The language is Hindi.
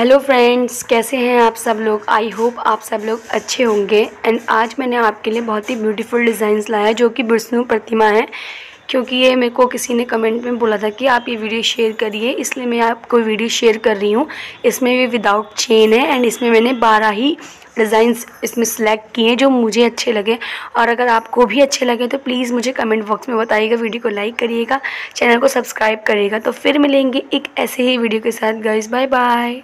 हेलो फ्रेंड्स कैसे हैं आप सब लोग? आई होप आप सब लोग अच्छे होंगे। एंड आज मैंने आपके लिए बहुत ही ब्यूटीफुल डिज़ाइंस लाया जो कि विष्णु प्रतिमा है। क्योंकि ये मेरे को किसी ने कमेंट में बोला था कि आप ये वीडियो शेयर करिए। इसलिए मैं आपको वीडियो शेयर कर रही हूँ। इसमें भी विदाउट चेन है एंड इसमें मैंने बारह ही डिज़ाइंस इसमें सेलेक्ट किए जो मुझे अच्छे लगे। और अगर आपको भी अच्छे लगे तो प्लीज़ मुझे कमेंट बॉक्स में बताइएगा वीडियो को लाइक करिएगा चैनल को सब्सक्राइब करिएगा। तो फिर मिलेंगे एक ऐसे ही वीडियो के साथ। Guys bye bye